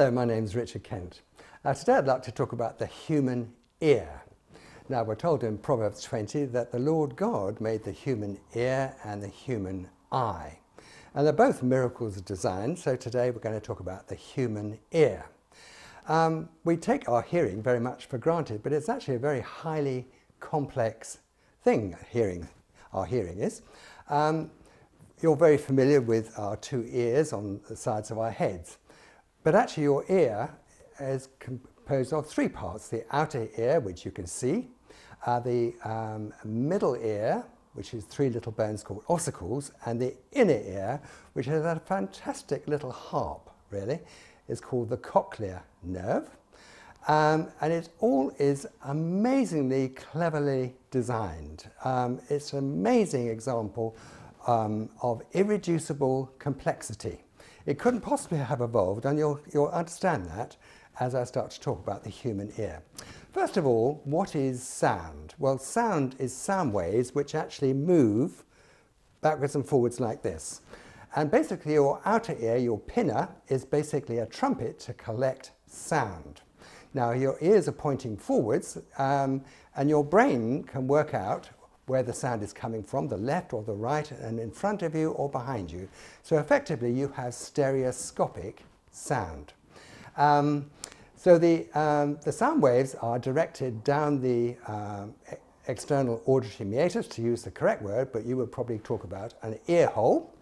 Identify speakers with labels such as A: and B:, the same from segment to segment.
A: Hello, my name is Richard Kent. Uh, today I'd like to talk about the human ear. Now we're told in Proverbs 20 that the Lord God made the human ear and the human eye. And they're both miracles of design, so today we're going to talk about the human ear. Um, we take our hearing very much for granted, but it's actually a very highly complex thing, hearing, our hearing is. Um, you're very familiar with our two ears on the sides of our heads. But actually your ear is composed of three parts. The outer ear, which you can see, uh, the um, middle ear, which is three little bones called ossicles, and the inner ear, which has a fantastic little harp, really, is called the cochlear nerve. Um, and it all is amazingly cleverly designed. Um, it's an amazing example um, of irreducible complexity. It couldn't possibly have evolved, and you'll, you'll understand that as I start to talk about the human ear. First of all, what is sound? Well, sound is sound waves which actually move backwards and forwards like this. And basically your outer ear, your pinna, is basically a trumpet to collect sound. Now your ears are pointing forwards um, and your brain can work out where the sound is coming from, the left or the right, and in front of you or behind you. So effectively you have stereoscopic sound. Um, so the, um, the sound waves are directed down the um, external auditory meatus, to use the correct word, but you would probably talk about an ear hole,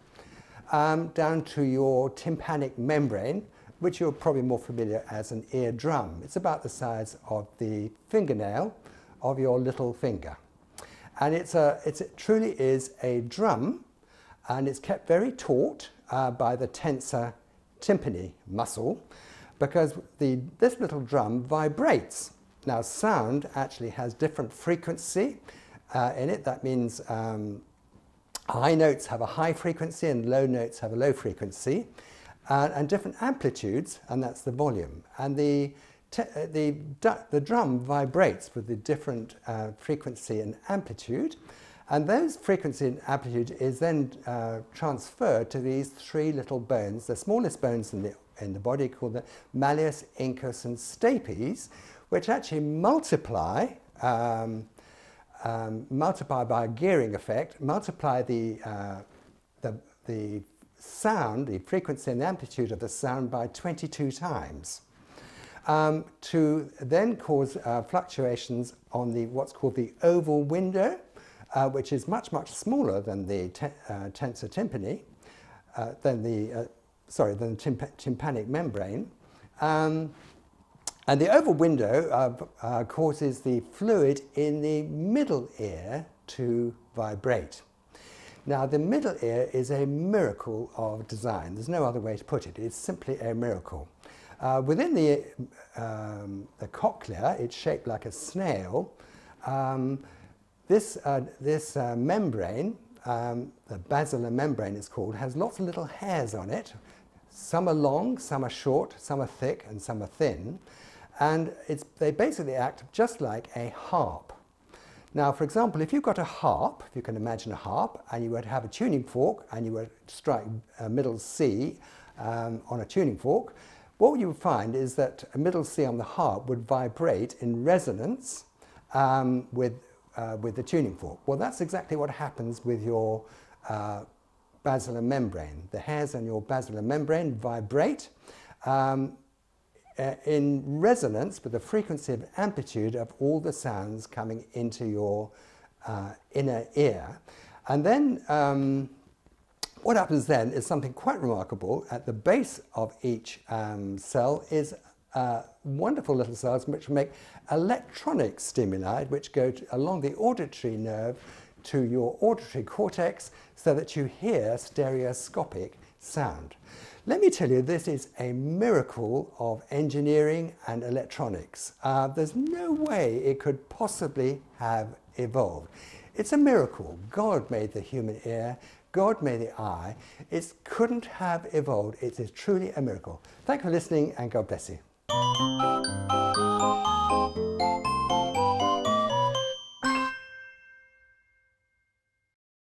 A: um, down to your tympanic membrane, which you're probably more familiar as an eardrum. It's about the size of the fingernail of your little finger. And it's a, it's, it truly is a drum, and it's kept very taut uh, by the tensor tympani muscle, because the, this little drum vibrates. Now, sound actually has different frequency uh, in it. That means um, high notes have a high frequency and low notes have a low frequency, uh, and different amplitudes, and that's the volume. And the the, the drum vibrates with the different uh, frequency and amplitude, and those frequency and amplitude is then uh, transferred to these three little bones, the smallest bones in the, in the body called the malleus, incus, and stapes, which actually multiply, um, um, multiply by a gearing effect, multiply the, uh, the, the sound, the frequency and amplitude of the sound by 22 times um, to then cause uh, fluctuations on the what's called the oval window, uh, which is much, much smaller than the te uh, tensor tympani, uh, than the, uh, sorry, than the tymp tympanic membrane. Um, and the oval window causes the fluid in the middle ear to vibrate. Now, the middle ear is a miracle of design. There's no other way to put it. It's simply a miracle. Uh, within the, um, the cochlea, it's shaped like a snail. Um, this uh, this uh, membrane, um, the basilar membrane is called, has lots of little hairs on it. Some are long, some are short, some are thick, and some are thin. And it's, they basically act just like a harp. Now, for example, if you've got a harp, if you can imagine a harp, and you were to have a tuning fork, and you were to strike a middle C um, on a tuning fork, what you would find is that a middle C on the harp would vibrate in resonance um, with, uh, with the tuning fork. Well, that's exactly what happens with your uh, basilar membrane. The hairs on your basilar membrane vibrate um, uh, in resonance with the frequency and amplitude of all the sounds coming into your uh, inner ear. And then um, what happens then is something quite remarkable. At the base of each um, cell is uh, wonderful little cells which make electronic stimuli which go to, along the auditory nerve to your auditory cortex so that you hear stereoscopic sound. Let me tell you, this is a miracle of engineering and electronics. Uh, there's no way it could possibly have evolved. It's a miracle. God made the human ear God made the eye. It couldn't have evolved. It is truly a miracle. Thank you for listening and God bless you.